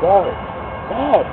God. God.